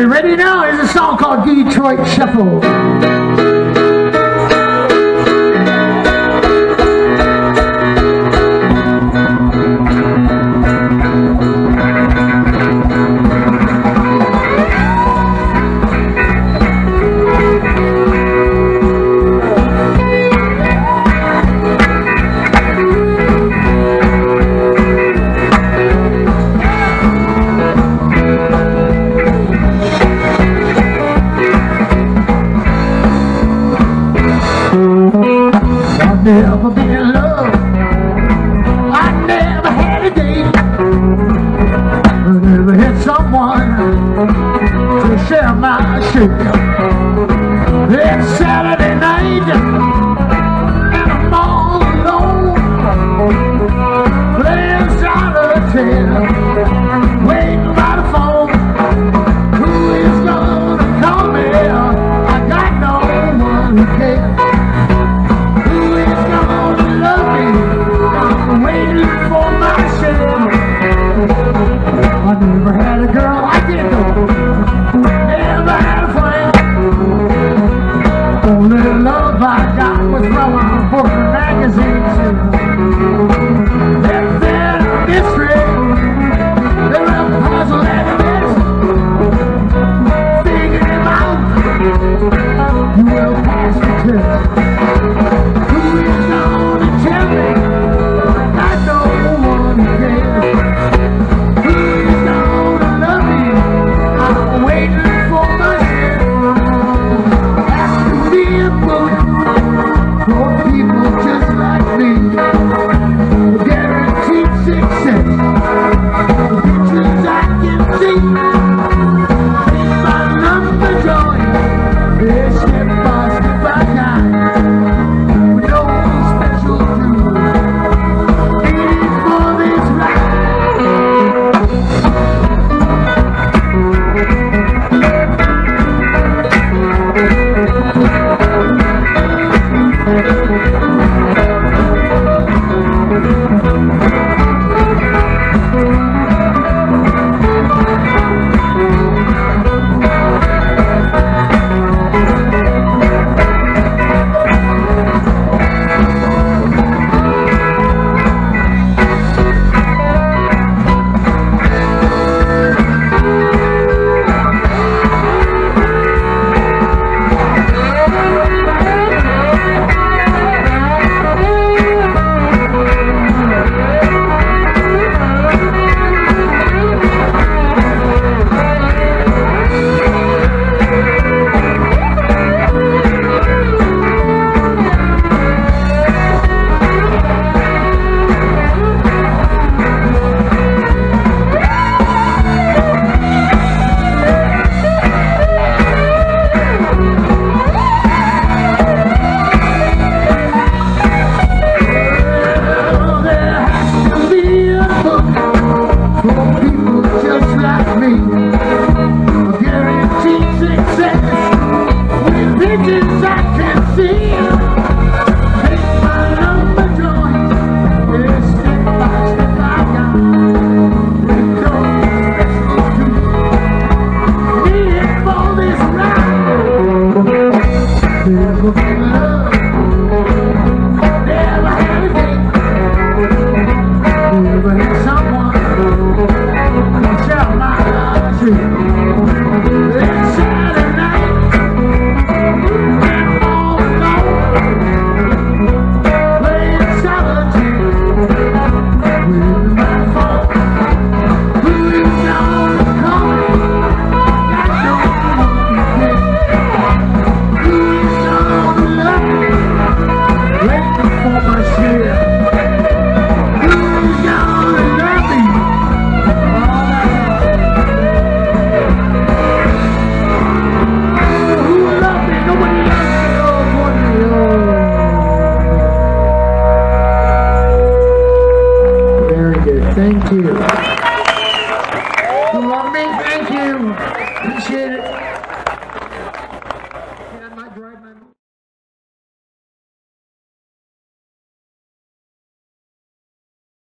we ready now? There's a song called Detroit Shuffle. It's Saturday night. little love I got was from a book magazine too. Appreciate it.